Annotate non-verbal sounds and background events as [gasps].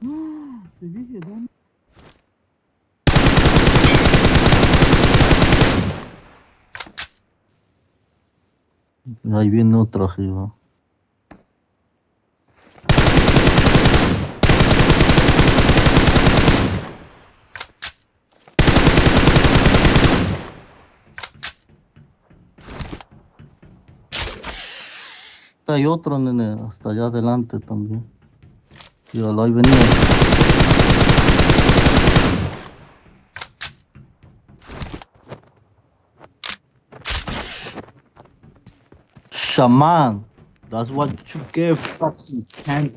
[gasps] Te dije, ¿dónde? Ahí viene otro arriba. Hay otro, nene, hasta allá adelante también. You're alive anyway. shaman. That's what you give fucking can't